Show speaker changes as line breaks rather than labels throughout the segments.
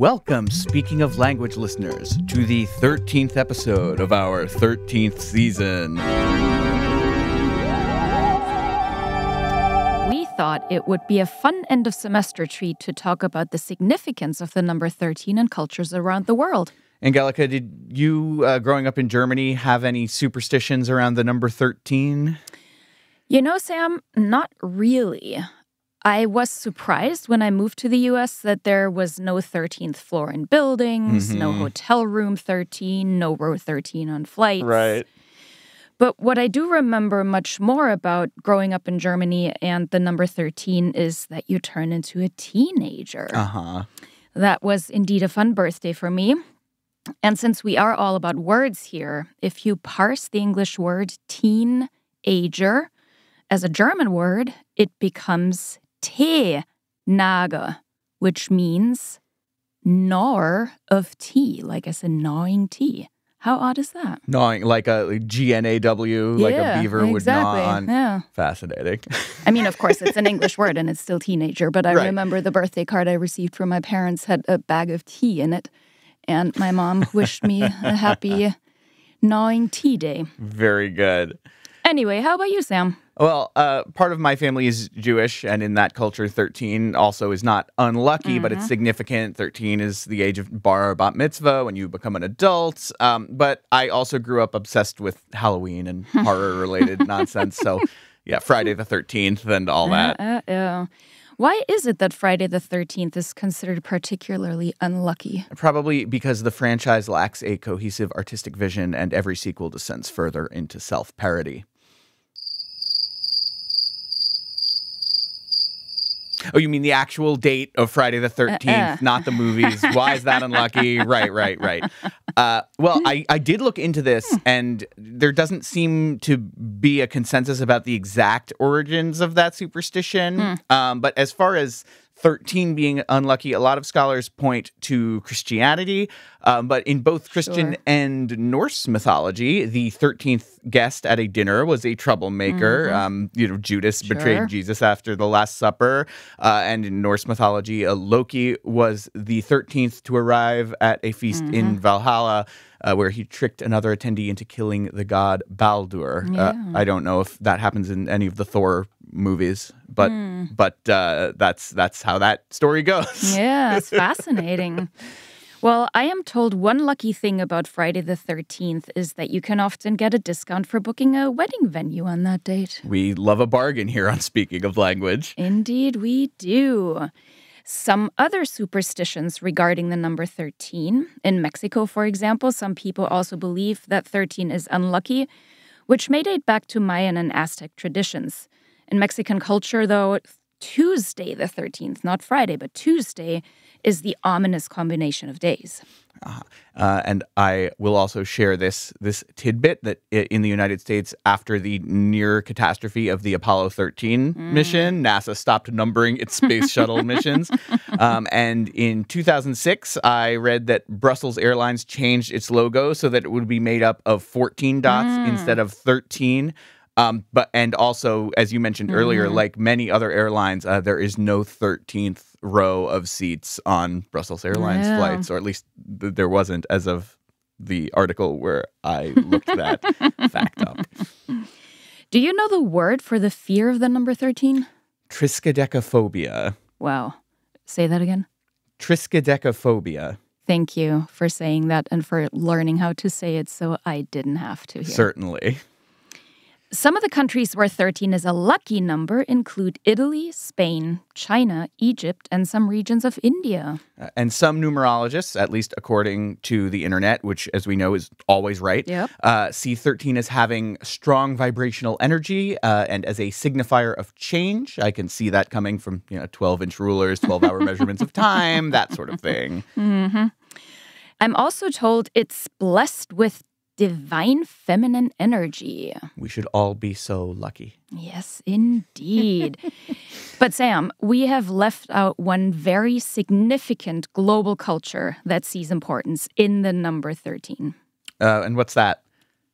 Welcome, speaking of language listeners, to the 13th episode of our 13th season.
We thought it would be a fun end of semester treat to talk about the significance of the number 13 in cultures around the world.
Angelika, did you, uh, growing up in Germany, have any superstitions around the number 13?
You know, Sam, not really. I was surprised when I moved to the US that there was no 13th floor in buildings, no hotel room 13, no row 13 on flights. Right. But what I do remember much more about growing up in Germany and the number 13 is that you turn into a teenager.
Uh huh.
That was indeed a fun birthday for me. And since we are all about words here, if you parse the English word teenager as a German word, it becomes Teenager, which means gnawer of tea, like I said, gnawing tea. How odd is that?
Gnawing, like a like G-N-A-W, like a beaver would
exactly.
gnaw on.
Yeah.
Fascinating.
I mean, of course, it's an English word and it's still teenager, but I
Right.
remember the birthday card I received from my parents had a bag of tea in it. And my mom wished me a happy gnawing tea day.
Very good.
Anyway, how about you, Sam?
Well, uh, part of my family is Jewish, and in that culture, 13 also is not unlucky, but it's significant. 13 is the age of bar or bat mitzvah when you become an adult. Um, but I also grew up obsessed with Halloween and horror related nonsense. So, yeah, Friday the 13th and all that.
Uh, uh, why is it that Friday the 13th is considered particularly unlucky?
Probably because the franchise lacks a cohesive artistic vision and every sequel descends further into self parody. Oh, you mean the actual date of Friday the 13th,
Uh-uh.
not the movies? Why is that unlucky? right, right, right. Uh, well, I, I did look into this, and there doesn't seem to be a consensus about the exact origins of that superstition. Um, but as far as 13 being unlucky, a lot of scholars point to Christianity. Um, but in both Christian
Sure.
and Norse mythology, the 13th guest at a dinner was a troublemaker. Um, you know, Judas
Sure.
betrayed Jesus after the Last Supper. Uh, and in Norse mythology, uh, Loki was the 13th to arrive at a feast in Valhalla. Uh, where he tricked another attendee into killing the god Baldur. Uh,
Yeah.
I don't know if that happens in any of the Thor movies, but but uh, that's that's how that story goes.
Yeah, it's fascinating. Well, I am told one lucky thing about Friday the 13th is that you can often get a discount for booking a wedding venue on that date.
We love a bargain here on Speaking of Language.
Indeed, we do. Some other superstitions regarding the number 13. In Mexico, for example, some people also believe that 13 is unlucky, which may date back to Mayan and Aztec traditions. In Mexican culture, though, Tuesday the 13th, not Friday, but Tuesday, is the ominous combination of days.
Uh, and I will also share this this tidbit that in the United States, after the near catastrophe of the Apollo 13 mission, NASA stopped numbering its space shuttle missions. Um, and in 2006, I read that Brussels Airlines changed its logo so that it would be made up of 14 dots instead of 13. Um, but and also, as you mentioned earlier, like many other airlines, uh, there is no 13th row of seats on Brussels Airlines
Yeah.
flights, or at least th- there wasn't as of the article where I looked that fact up.
Do you know the word for the fear of the number 13?
Triskaidekaphobia.
Wow. Say that again.
Triskaidekaphobia.
Thank you for saying that and for learning how to say it so I didn't have to. Here.
Certainly.
Some of the countries where 13 is a lucky number include Italy, Spain, China, Egypt, and some regions of India.
Uh, and some numerologists, at least according to the internet, which, as we know, is always right,
Yep.
uh, see 13 as having strong vibrational energy uh, and as a signifier of change. I can see that coming from you know 12 inch rulers, 12 hour measurements of time, that sort of thing.
I'm also told it's blessed with divine feminine energy.
We should all be so lucky.
Yes, indeed. but Sam, we have left out one very significant global culture that sees importance in the number 13
Uh, and what's that?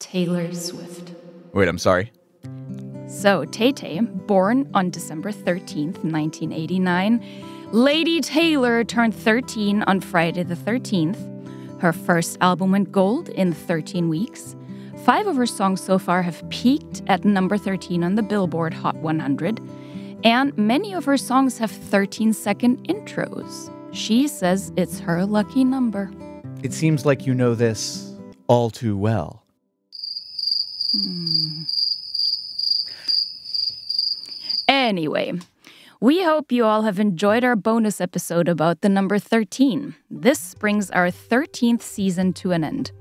Taylor Swift.
Wait, I'm sorry.
So, Tay Tay, born on December 13th, 1989, Lady Taylor turned 13 on Friday the 13th. Her first album went gold in 13 weeks. Five of her songs so far have peaked at number 13 on the Billboard Hot 100, and many of her songs have 13 second intros. She says it's her lucky number.
It seems like you know this all too well.
Hmm. Anyway, we hope you all have enjoyed our bonus episode about the number 13. This brings our 13th season to an end.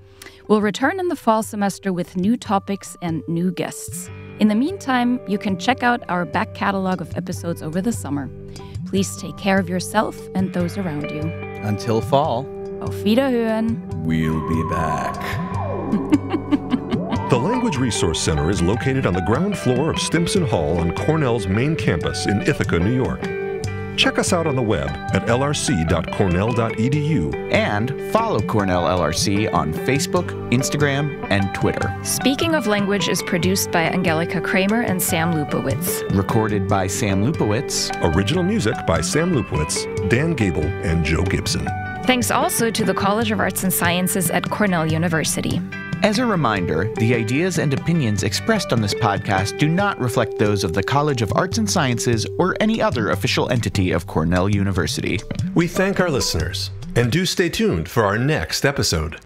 We'll return in the fall semester with new topics and new guests. In the meantime, you can check out our back catalog of episodes over the summer. Please take care of yourself and those around you.
Until fall.
Auf Wiederhören.
We'll be back.
The Language Resource Center is located on the ground floor of Stimson Hall on Cornell's main campus in Ithaca, New York. Check us out on the web at lrc.cornell.edu.
And follow Cornell LRC on Facebook, Instagram, and Twitter.
Speaking of Language is produced by Angelika Kraemer and Sam Lupowitz.
Recorded by Sam Lupowitz.
Original music by Sam Lupowitz, Dan Gable, and Joe Gibson.
Thanks also to the College of Arts and Sciences at Cornell University.
As a reminder, the ideas and opinions expressed on this podcast do not reflect those of the College of Arts and Sciences or any other official entity of Cornell University.
We thank our listeners and do stay tuned for our next episode.